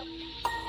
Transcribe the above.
double.